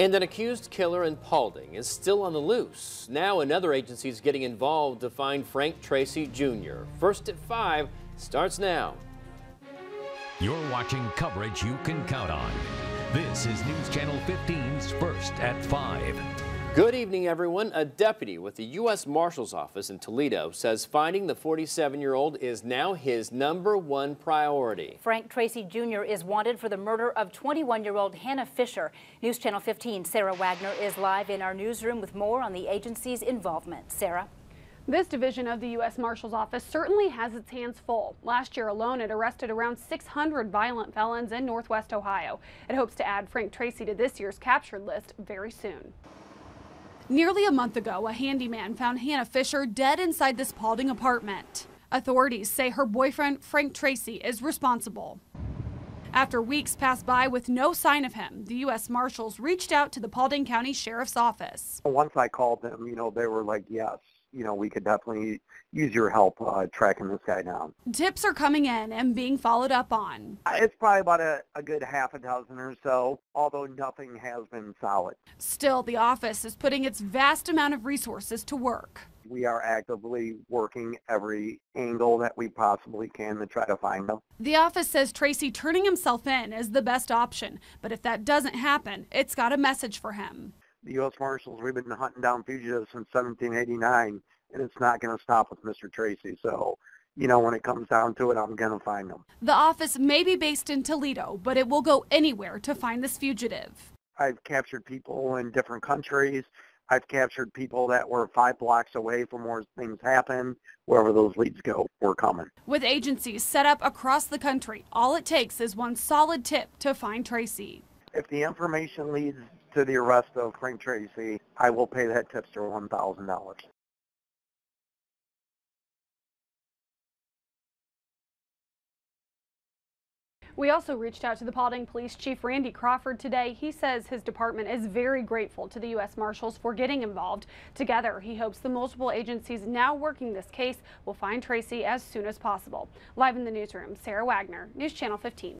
And an accused killer in Paulding is still on the loose. Now another agency is getting involved to find Frank Tracy Jr. First at 5 starts now. You're watching coverage you can count on. This is News Channel 15's First at 5. Good evening, everyone. A deputy with the U.S. Marshal's Office in Toledo says finding the 47-year-old is now his number one priority. Frank Tracy Jr. is wanted for the murder of 21-year-old Hannah Fisher. News Channel 15 Sara Wagner is live in our newsroom with more on the agency's involvement. Sara? This division of the U.S. Marshal's Office certainly has its hands full. Last year alone, it arrested around 600 violent felons in Northwest Ohio. It hopes to add Frank Tracy to this year's captured list very soon. Nearly a month ago, a handyman found Hannah Fisher dead inside this Paulding apartment. Authorities say her boyfriend, Frank Tracy, is responsible. After weeks passed by with no sign of him, the U.S. Marshals reached out to the Paulding County Sheriff's Office. Once I called them, you know, they were like, yes, you know, we could definitely use your help uh, tracking this guy down. Tips are coming in and being followed up on. It's probably about a, a good half a dozen or so, although nothing has been solid. Still, the office is putting its vast amount of resources to work. We are actively working every angle that we possibly can to try to find them. The office says Tracy turning himself in is the best option, but if that doesn't happen, it's got a message for him the U.S. Marshals, we've been hunting down fugitives since 1789, and it's not going to stop with Mr. Tracy. So, you know, when it comes down to it, I'm going to find them. The office may be based in Toledo, but it will go anywhere to find this fugitive. I've captured people in different countries. I've captured people that were five blocks away from where things happen. Wherever those leads go, we're coming. With agencies set up across the country, all it takes is one solid tip to find Tracy. If the information leads to the arrest of Frank Tracy, I will pay that tipster $1,000. We also reached out to the Paulding Police Chief Randy Crawford today. He says his department is very grateful to the U.S. Marshals for getting involved. Together, he hopes the multiple agencies now working this case will find Tracy as soon as possible. Live in the newsroom, Sara Wagner, News Channel 15.